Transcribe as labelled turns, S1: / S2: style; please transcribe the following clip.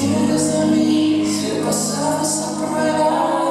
S1: Tears on me, passava essa praia